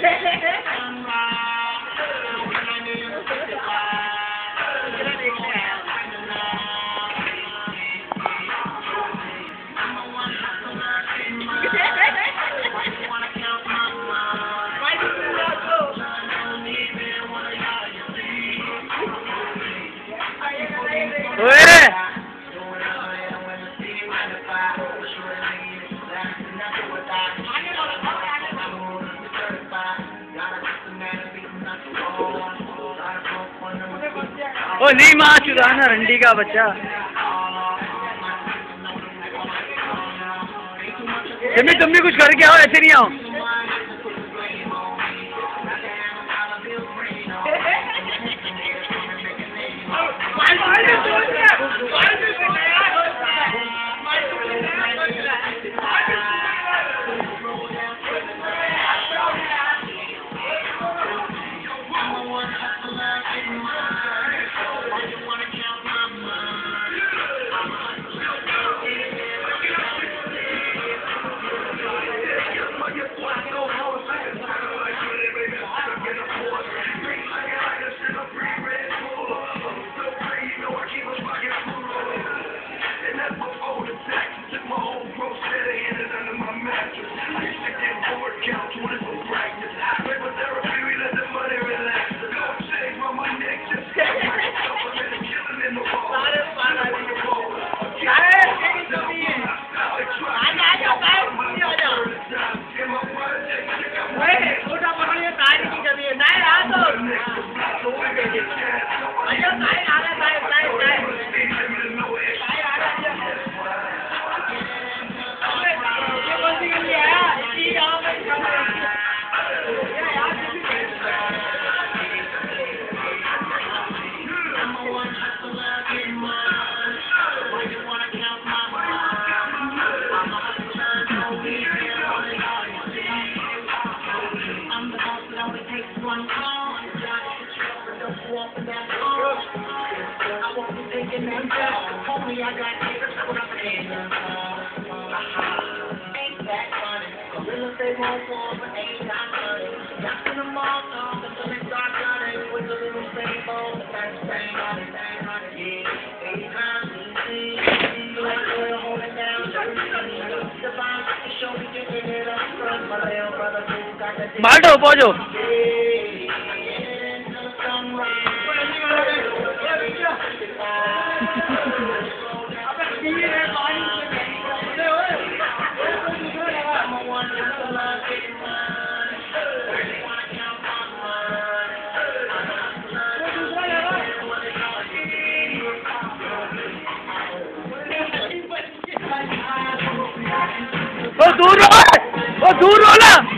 Thank you. ओ, नहीं माँ, चुराना रंडी का बच्चा। जमी तुम भी कुछ करके आओ, ऐसे नहीं आओ। no. माल्टो पहुंचो O, duro na!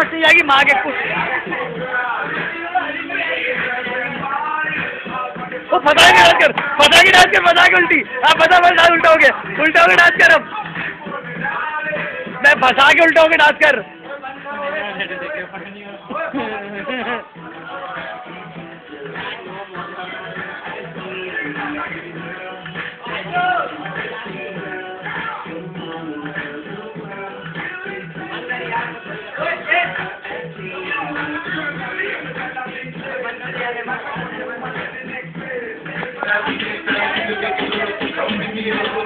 मस्ती जाएगी, माँ के कुछ। वो के डांस कर के डांस कर के उल्टी। फटा फंसा फंसा उल्टा हो गया उल्टा हो गया डांस कर अब। मैं फंसा के उल्टा हो गया डांस कर। you.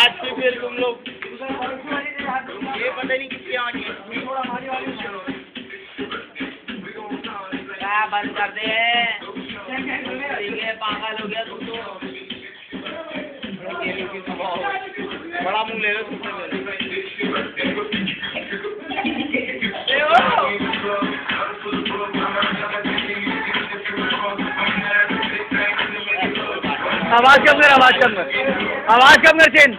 काट के फिर तुम लोग ये पता नहीं क्या बंद कर दे पागल हो गया तू तो। बड़ा मुँह ले लो आवाज़ कम कर, आवाज़ कम कर। आवाज़ कम कर चेन